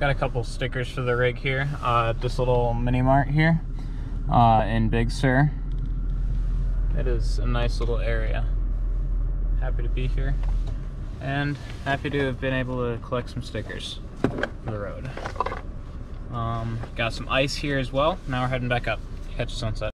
Got a couple stickers for the rig here. Uh, this little mini mart here uh, in Big Sur. It is a nice little area. Happy to be here and happy to have been able to collect some stickers for the road. Um, got some ice here as well. Now we're heading back up. Catch sunset.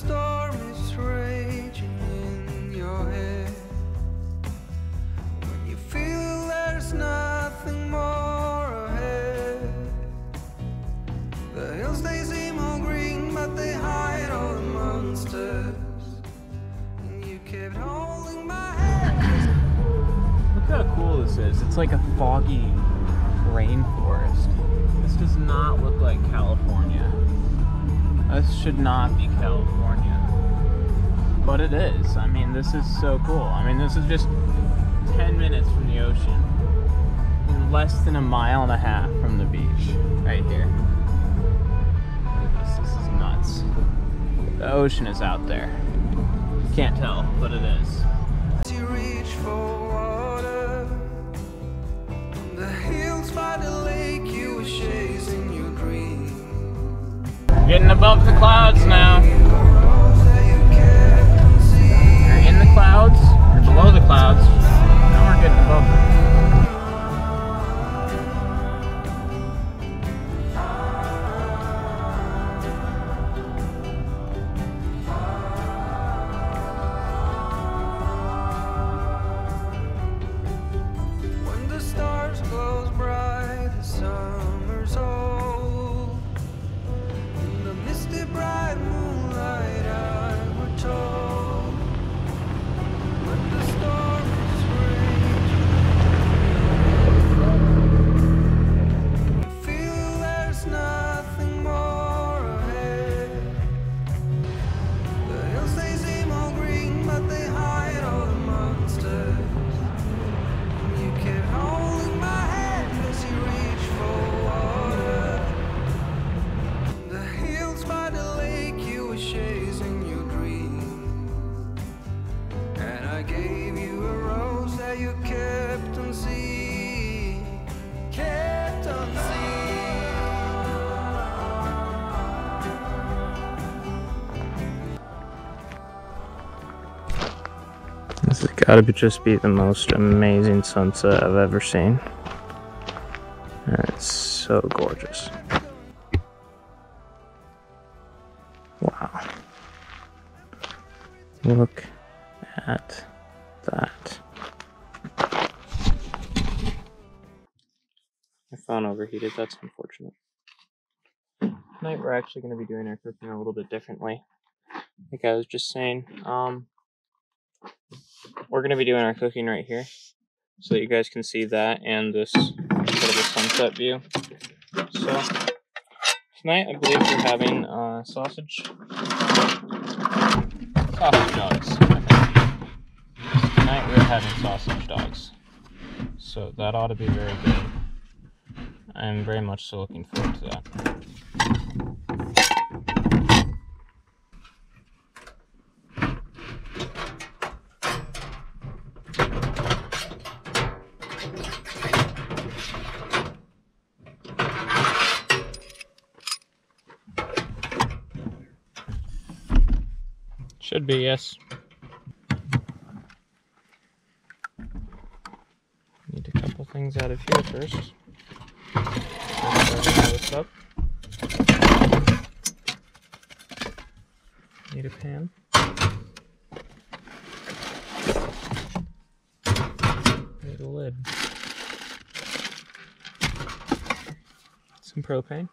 Storm is raging in your head, when you feel there's nothing more ahead, the hills they seem all green, but they hide all the monsters. And you kept holding my hand. Look how cool this is. It's like a foggy rainforest. This does not look like California. This should not be California. But it is. I mean, this is so cool. I mean, this is just 10 minutes from the ocean. And less than a mile and a half from the beach. Right here. This, this is nuts. The ocean is out there. Can't tell, but it is. Above the clouds now. This has got to be just be the most amazing sunset I've ever seen. It's so gorgeous. Wow. Look at that. My phone overheated, that's unfortunate. Tonight we're actually going to be doing our cooking a little bit differently. Like I was just saying, um, we're going to be doing our cooking right here so that you guys can see that and this incredible sunset view. So, tonight I believe we're having uh, sausage. Sausage dogs. Tonight we're having sausage dogs. So, that ought to be very good. I'm very much so looking forward to that. Should be, yes. Need a couple things out of here first. This up. Need a pan. Need a lid. Some propane.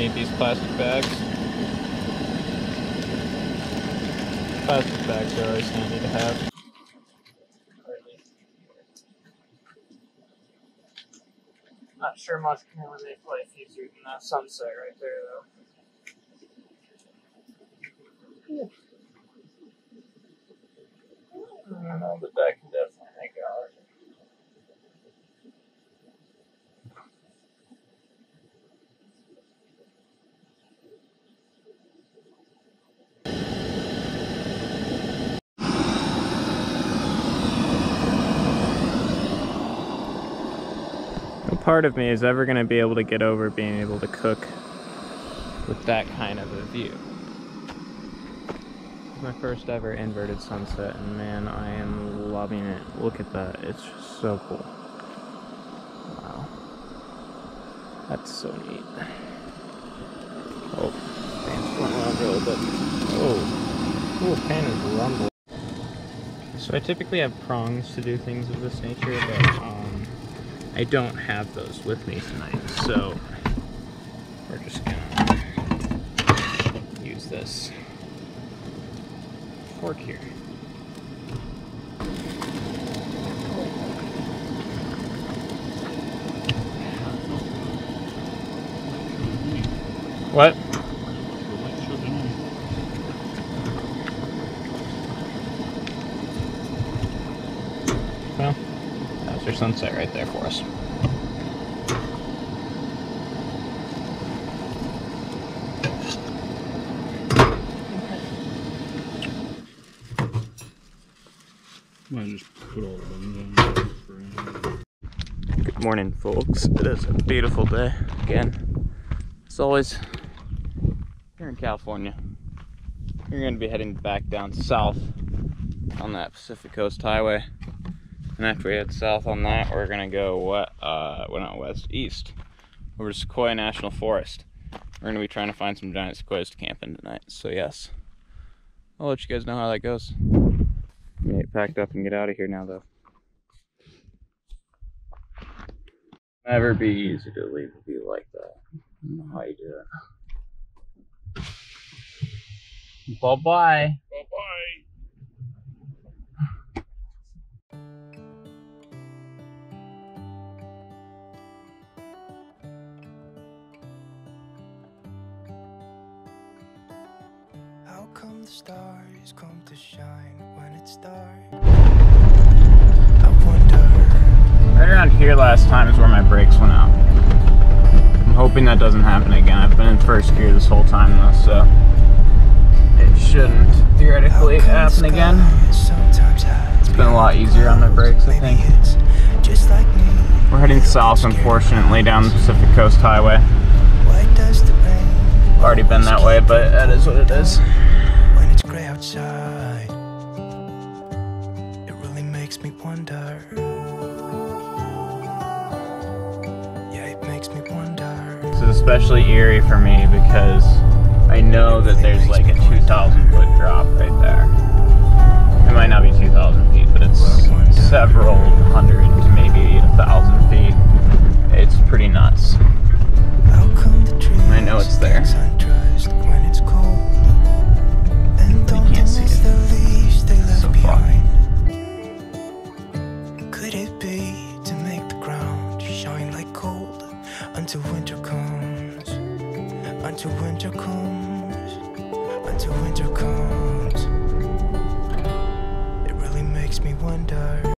Need these plastic bags. Plastic bags are always handy to have. Not sure much can eliminate life easier than that sunset right there, though. I don't know, but that part of me is ever going to be able to get over being able to cook with that kind of a view. My first ever inverted sunset, and man, I am loving it. Look at that, it's just so cool. Wow. That's so neat. Oh, fan's going around a little bit. Oh, oh, pan is rumble. So I typically have prongs to do things of this nature, but um, I don't have those with me tonight, so we're just gonna use this fork here. What? Well, that's your sunset right there for us. Might just put all the buttons on. for- Good morning, folks. It is a beautiful day again. As always, here in California. We're going to be heading back down south on that Pacific Coast Highway. And after we head south on that, we're going to go what? Uh, well, not west, east, over to Sequoia National Forest. We're going to be trying to find some giant sequoias to camp in tonight. So yes, I'll let you guys know how that goes. Get packed up and get out of here now, though. Never be easy to leave a view like that. I don't know how you do it. Bye bye. Stars come to shine when it's dark? I wonder. Right around here last time is where my brakes went out. I'm hoping that doesn't happen again. I've been in first gear this whole time though, so it shouldn't theoretically happen again. It's been a lot easier on the brakes, I think. Just like me. We're heading south, unfortunately, down the Pacific Coast Highway. Why does the rain Already been that way, but that is what it is. Wonder. Yeah, it makes me wonder. This is especially eerie for me because I know that there's like a 2,000 foot drop right there. It might not be 2,000 feet, but it's several hundred to maybe a thousand feet. It's pretty nuts. How come the trees I know it's there.